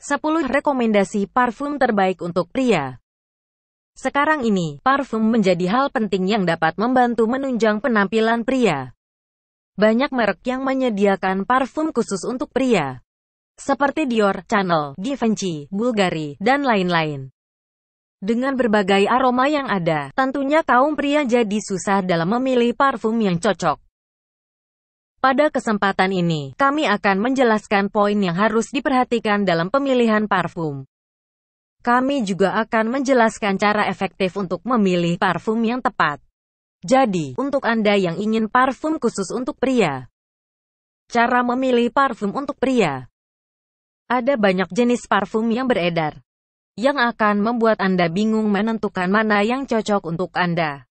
10 rekomendasi parfum terbaik untuk pria. Sekarang ini, parfum menjadi hal penting yang dapat membantu menunjang penampilan pria. Banyak merek yang menyediakan parfum khusus untuk pria. Seperti Dior, Chanel, Givenchy, Bulgari, dan lain-lain. Dengan berbagai aroma yang ada, tentunya kaum pria jadi susah dalam memilih parfum yang cocok. Pada kesempatan ini, kami akan menjelaskan poin yang harus diperhatikan dalam pemilihan parfum. Kami juga akan menjelaskan cara efektif untuk memilih parfum yang tepat. Jadi, untuk Anda yang ingin parfum khusus untuk pria, cara memilih parfum untuk pria. Ada banyak jenis parfum yang beredar, yang akan membuat Anda bingung menentukan mana yang cocok untuk Anda.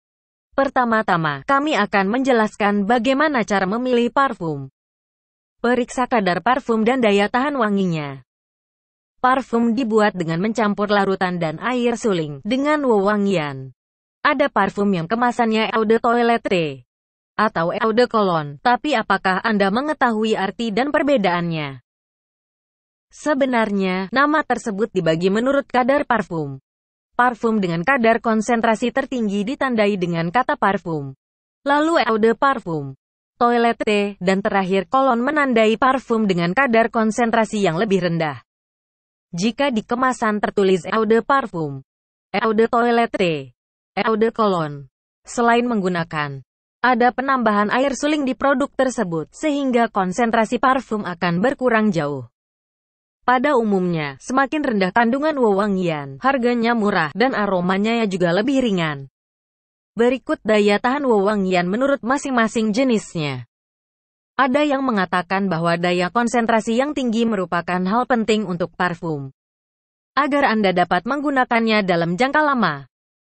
Pertama-tama, kami akan menjelaskan bagaimana cara memilih parfum. Periksa kadar parfum dan daya tahan wanginya. Parfum dibuat dengan mencampur larutan dan air suling dengan wewangian. Ada parfum yang kemasannya eau de toilette atau eau de cologne, tapi apakah Anda mengetahui arti dan perbedaannya? Sebenarnya, nama tersebut dibagi menurut kadar parfum. Parfum dengan kadar konsentrasi tertinggi ditandai dengan kata parfum. Lalu eau de parfum, toilette, dan terakhir kolon menandai parfum dengan kadar konsentrasi yang lebih rendah. Jika di kemasan tertulis eau de parfum, eau de toilette, eau de cologne, selain menggunakan ada penambahan air suling di produk tersebut, sehingga konsentrasi parfum akan berkurang jauh. Pada umumnya, semakin rendah kandungan wewangian, harganya murah, dan aromanya juga lebih ringan. Berikut daya tahan wewangian menurut masing-masing jenisnya. Ada yang mengatakan bahwa daya konsentrasi yang tinggi merupakan hal penting untuk parfum. Agar Anda dapat menggunakannya dalam jangka lama.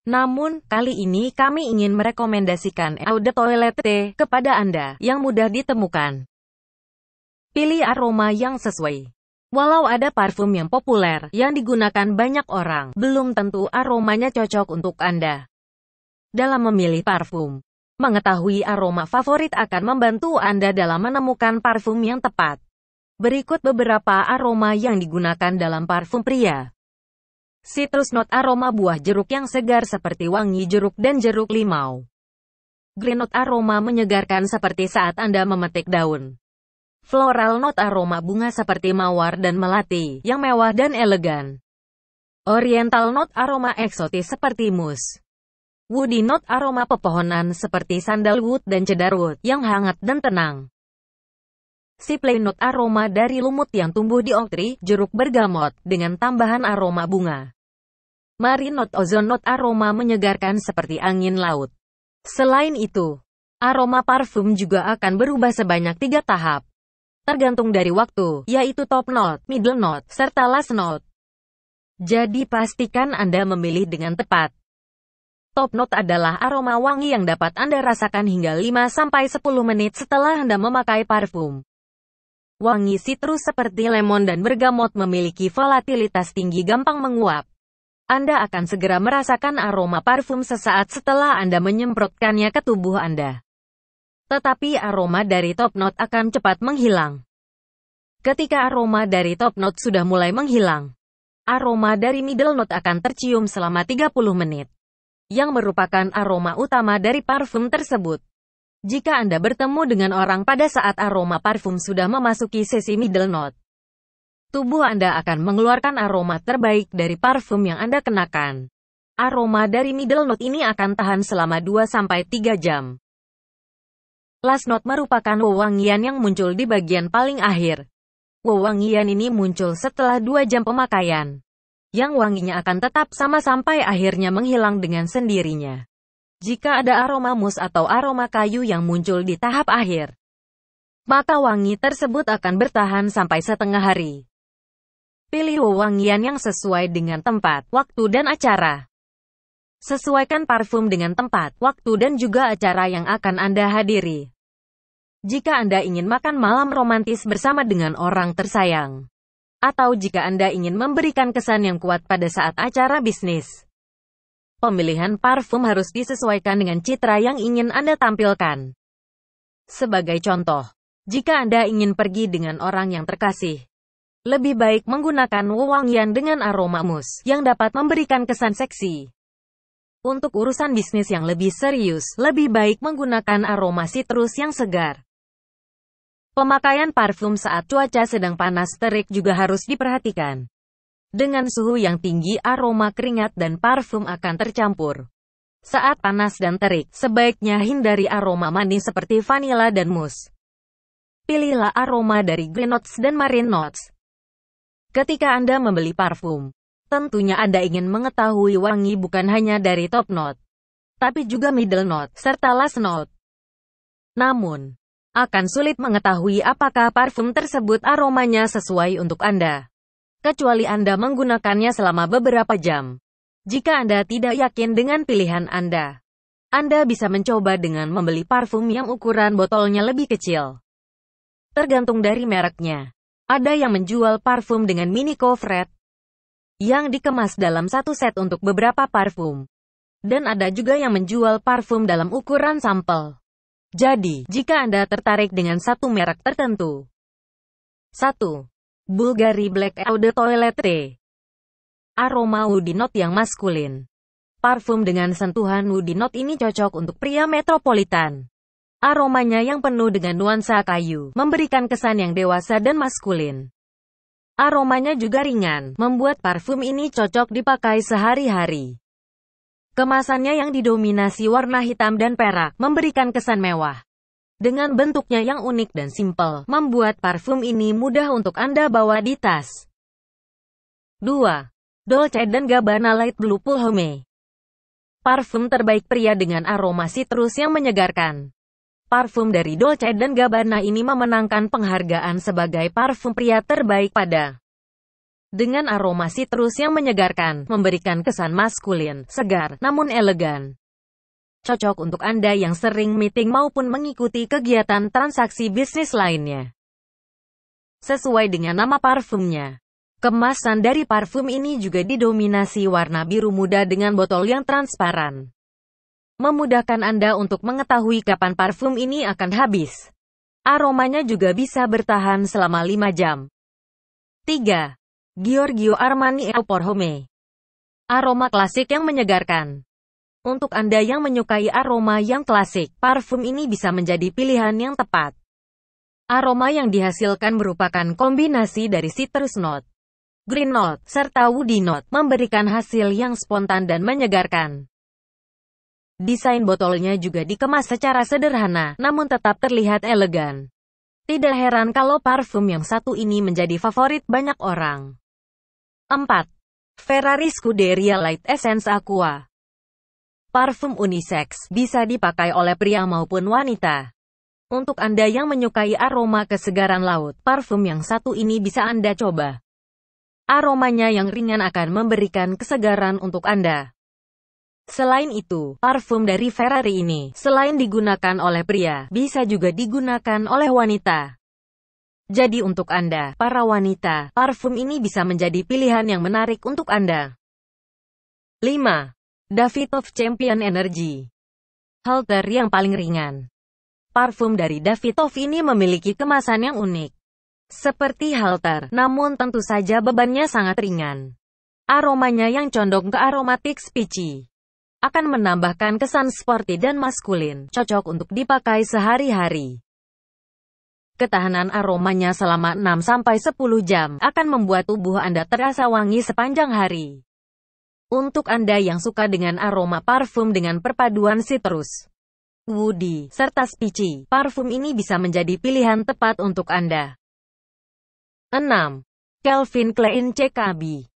Namun, kali ini kami ingin merekomendasikan Eau de Toilette kepada Anda, yang mudah ditemukan. Pilih aroma yang sesuai. Walau ada parfum yang populer, yang digunakan banyak orang, belum tentu aromanya cocok untuk Anda. Dalam memilih parfum, mengetahui aroma favorit akan membantu Anda dalam menemukan parfum yang tepat. Berikut beberapa aroma yang digunakan dalam parfum pria. Citrus note aroma buah jeruk yang segar seperti wangi jeruk dan jeruk limau. Green note aroma menyegarkan seperti saat Anda memetik daun. Floral note aroma bunga seperti mawar dan melati, yang mewah dan elegan. Oriental note aroma eksotis seperti mus. Woody note aroma pepohonan seperti sandalwood dan cedarwood, yang hangat dan tenang. Sipley note aroma dari lumut yang tumbuh di oak tree, jeruk bergamot, dengan tambahan aroma bunga. Marine note ozone note aroma menyegarkan seperti angin laut. Selain itu, aroma parfum juga akan berubah sebanyak tiga tahap tergantung dari waktu, yaitu top note, middle note, serta last note. Jadi pastikan Anda memilih dengan tepat. Top note adalah aroma wangi yang dapat Anda rasakan hingga 5-10 menit setelah Anda memakai parfum. Wangi sitrus seperti lemon dan bergamot memiliki volatilitas tinggi gampang menguap. Anda akan segera merasakan aroma parfum sesaat setelah Anda menyemprotkannya ke tubuh Anda tetapi aroma dari top note akan cepat menghilang. Ketika aroma dari top note sudah mulai menghilang, aroma dari middle note akan tercium selama 30 menit, yang merupakan aroma utama dari parfum tersebut. Jika Anda bertemu dengan orang pada saat aroma parfum sudah memasuki sesi middle note, tubuh Anda akan mengeluarkan aroma terbaik dari parfum yang Anda kenakan. Aroma dari middle note ini akan tahan selama 2-3 jam. Last note merupakan wewangian yang muncul di bagian paling akhir. Wewangian ini muncul setelah dua jam pemakaian. Yang wanginya akan tetap sama sampai akhirnya menghilang dengan sendirinya. Jika ada aroma mus atau aroma kayu yang muncul di tahap akhir, maka wangi tersebut akan bertahan sampai setengah hari. Pilih wewangian yang sesuai dengan tempat, waktu dan acara. Sesuaikan parfum dengan tempat, waktu dan juga acara yang akan Anda hadiri. Jika Anda ingin makan malam romantis bersama dengan orang tersayang, atau jika Anda ingin memberikan kesan yang kuat pada saat acara bisnis, pemilihan parfum harus disesuaikan dengan citra yang ingin Anda tampilkan. Sebagai contoh, jika Anda ingin pergi dengan orang yang terkasih, Lebih baik menggunakan wewangian dengan aroma mus, yang dapat memberikan kesan seksi. Untuk urusan bisnis yang lebih serius, lebih baik menggunakan aroma sitrus yang segar. Pemakaian parfum saat cuaca sedang panas terik juga harus diperhatikan. Dengan suhu yang tinggi, aroma keringat dan parfum akan tercampur. Saat panas dan terik, sebaiknya hindari aroma manis seperti vanila dan mus. Pilihlah aroma dari green notes dan marine notes. Ketika Anda membeli parfum, tentunya Anda ingin mengetahui wangi bukan hanya dari top note, tapi juga middle note, serta last note. Namun, akan sulit mengetahui apakah parfum tersebut aromanya sesuai untuk Anda. Kecuali Anda menggunakannya selama beberapa jam. Jika Anda tidak yakin dengan pilihan Anda, Anda bisa mencoba dengan membeli parfum yang ukuran botolnya lebih kecil. Tergantung dari mereknya. Ada yang menjual parfum dengan mini coverlet yang dikemas dalam satu set untuk beberapa parfum. Dan ada juga yang menjual parfum dalam ukuran sampel. Jadi, jika Anda tertarik dengan satu merek tertentu. 1. Bulgari Black Eau de Toilette Aroma woody note yang maskulin. Parfum dengan sentuhan woody note ini cocok untuk pria metropolitan. Aromanya yang penuh dengan nuansa kayu, memberikan kesan yang dewasa dan maskulin. Aromanya juga ringan, membuat parfum ini cocok dipakai sehari-hari. Kemasannya yang didominasi warna hitam dan perak, memberikan kesan mewah. Dengan bentuknya yang unik dan simpel, membuat parfum ini mudah untuk Anda bawa di tas. 2. Dolce Gabbana Light Blue Pulhome Parfum terbaik pria dengan aroma sitrus yang menyegarkan. Parfum dari Dolce dan Gabbana ini memenangkan penghargaan sebagai parfum pria terbaik pada dengan aroma sitrus yang menyegarkan, memberikan kesan maskulin, segar, namun elegan. Cocok untuk Anda yang sering meeting maupun mengikuti kegiatan transaksi bisnis lainnya. Sesuai dengan nama parfumnya. Kemasan dari parfum ini juga didominasi warna biru muda dengan botol yang transparan memudahkan Anda untuk mengetahui kapan parfum ini akan habis. Aromanya juga bisa bertahan selama 5 jam. 3. Giorgio Armani El Porhome Aroma klasik yang menyegarkan. Untuk Anda yang menyukai aroma yang klasik, parfum ini bisa menjadi pilihan yang tepat. Aroma yang dihasilkan merupakan kombinasi dari citrus note, green note, serta woody note, memberikan hasil yang spontan dan menyegarkan. Desain botolnya juga dikemas secara sederhana, namun tetap terlihat elegan. Tidak heran kalau parfum yang satu ini menjadi favorit banyak orang. 4. Ferrari Scuderia Light Essence Aqua Parfum unisex bisa dipakai oleh pria maupun wanita. Untuk Anda yang menyukai aroma kesegaran laut, parfum yang satu ini bisa Anda coba. Aromanya yang ringan akan memberikan kesegaran untuk Anda. Selain itu, parfum dari Ferrari ini, selain digunakan oleh pria, bisa juga digunakan oleh wanita. Jadi untuk Anda, para wanita, parfum ini bisa menjadi pilihan yang menarik untuk Anda. 5. Davidoff Champion Energy Halter yang paling ringan Parfum dari Davidoff ini memiliki kemasan yang unik. Seperti halter, namun tentu saja bebannya sangat ringan. Aromanya yang condong ke aromatik spicy akan menambahkan kesan sporty dan maskulin, cocok untuk dipakai sehari-hari. Ketahanan aromanya selama 6-10 jam akan membuat tubuh Anda terasa wangi sepanjang hari. Untuk Anda yang suka dengan aroma parfum dengan perpaduan citrus, woody, serta spicy, parfum ini bisa menjadi pilihan tepat untuk Anda. 6. Calvin Klein CKB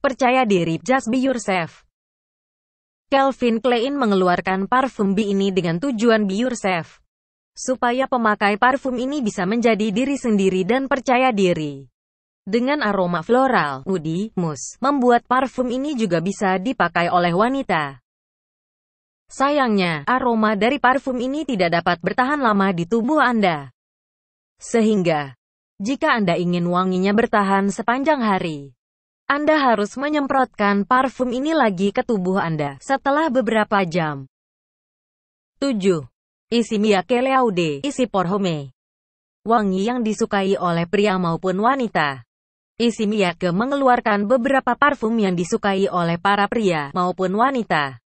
Percaya diri, just be yourself. Calvin Klein mengeluarkan parfum B ini dengan tujuan be yourself. Supaya pemakai parfum ini bisa menjadi diri sendiri dan percaya diri. Dengan aroma floral, woody, mus, membuat parfum ini juga bisa dipakai oleh wanita. Sayangnya, aroma dari parfum ini tidak dapat bertahan lama di tubuh Anda. Sehingga, jika Anda ingin wanginya bertahan sepanjang hari, anda harus menyemprotkan parfum ini lagi ke tubuh Anda setelah beberapa jam. 7. Isi Miyake Leaude, isi Porhome. Wangi yang disukai oleh pria maupun wanita. Issey Miyake mengeluarkan beberapa parfum yang disukai oleh para pria maupun wanita.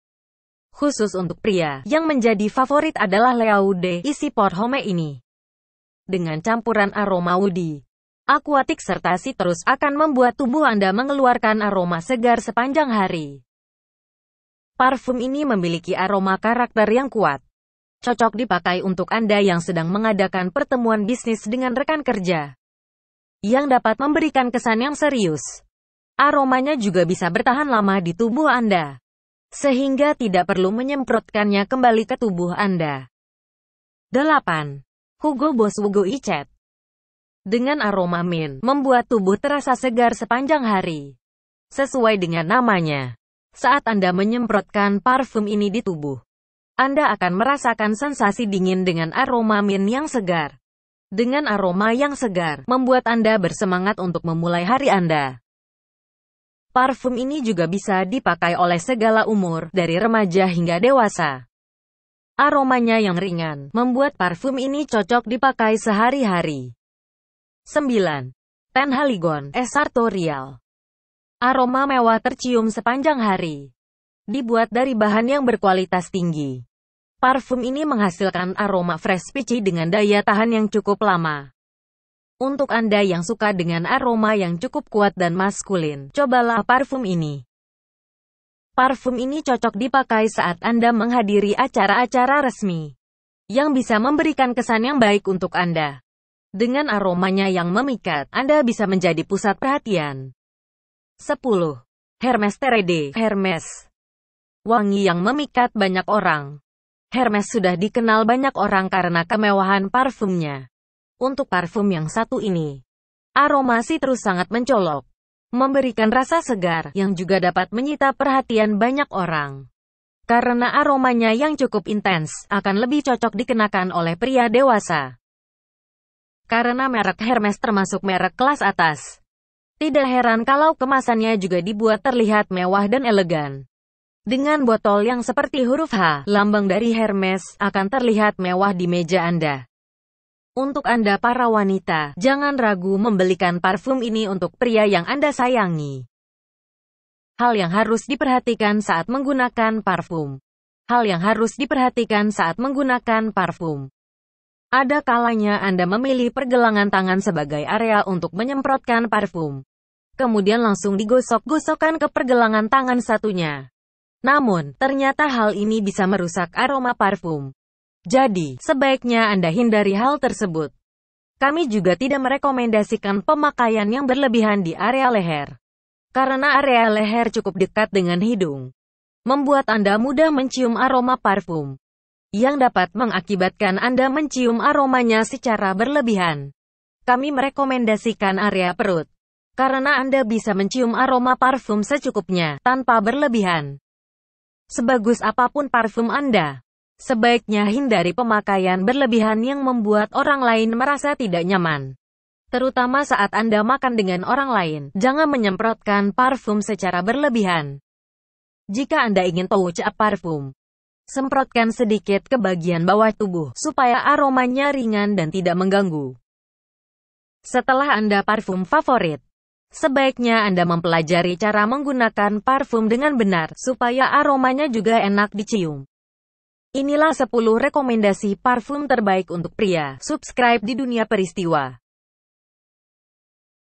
Khusus untuk pria, yang menjadi favorit adalah Leaude isi Port Home ini. Dengan campuran aroma woody, aquatic serta citrus akan membuat tubuh Anda mengeluarkan aroma segar sepanjang hari. Parfum ini memiliki aroma karakter yang kuat. Cocok dipakai untuk Anda yang sedang mengadakan pertemuan bisnis dengan rekan kerja. Yang dapat memberikan kesan yang serius. Aromanya juga bisa bertahan lama di tubuh Anda sehingga tidak perlu menyemprotkannya kembali ke tubuh Anda. 8. Hugo Boss Wugo Icet Dengan aroma mint, membuat tubuh terasa segar sepanjang hari. Sesuai dengan namanya, saat Anda menyemprotkan parfum ini di tubuh, Anda akan merasakan sensasi dingin dengan aroma mint yang segar. Dengan aroma yang segar, membuat Anda bersemangat untuk memulai hari Anda. Parfum ini juga bisa dipakai oleh segala umur, dari remaja hingga dewasa. Aromanya yang ringan, membuat parfum ini cocok dipakai sehari-hari. 9. Ten Haligon, Esartorial. Aroma mewah tercium sepanjang hari. Dibuat dari bahan yang berkualitas tinggi. Parfum ini menghasilkan aroma fresh peachy dengan daya tahan yang cukup lama. Untuk Anda yang suka dengan aroma yang cukup kuat dan maskulin, cobalah parfum ini. Parfum ini cocok dipakai saat Anda menghadiri acara-acara resmi, yang bisa memberikan kesan yang baik untuk Anda. Dengan aromanya yang memikat, Anda bisa menjadi pusat perhatian. 10. Hermes Terede Hermes Wangi yang memikat banyak orang. Hermes sudah dikenal banyak orang karena kemewahan parfumnya. Untuk parfum yang satu ini, aroma citrus sangat mencolok, memberikan rasa segar yang juga dapat menyita perhatian banyak orang. Karena aromanya yang cukup intens, akan lebih cocok dikenakan oleh pria dewasa. Karena merek Hermes termasuk merek kelas atas. Tidak heran kalau kemasannya juga dibuat terlihat mewah dan elegan. Dengan botol yang seperti huruf H, lambang dari Hermes, akan terlihat mewah di meja Anda. Untuk Anda para wanita, jangan ragu membelikan parfum ini untuk pria yang Anda sayangi. Hal yang harus diperhatikan saat menggunakan parfum. Hal yang harus diperhatikan saat menggunakan parfum. Ada kalanya Anda memilih pergelangan tangan sebagai area untuk menyemprotkan parfum. Kemudian langsung digosok-gosokkan ke pergelangan tangan satunya. Namun, ternyata hal ini bisa merusak aroma parfum. Jadi, sebaiknya Anda hindari hal tersebut. Kami juga tidak merekomendasikan pemakaian yang berlebihan di area leher. Karena area leher cukup dekat dengan hidung. Membuat Anda mudah mencium aroma parfum. Yang dapat mengakibatkan Anda mencium aromanya secara berlebihan. Kami merekomendasikan area perut. Karena Anda bisa mencium aroma parfum secukupnya, tanpa berlebihan. Sebagus apa pun parfum Anda, Sebaiknya hindari pemakaian berlebihan yang membuat orang lain merasa tidak nyaman. Terutama saat Anda makan dengan orang lain, jangan menyemprotkan parfum secara berlebihan. Jika Anda ingin touch up parfum, semprotkan sedikit ke bagian bawah tubuh, supaya aromanya ringan dan tidak mengganggu. Setelah Anda parfum favorit, sebaiknya Anda mempelajari cara menggunakan parfum dengan benar, supaya aromanya juga enak dicium. Inilah 10 rekomendasi parfum terbaik untuk pria. Subscribe di dunia peristiwa.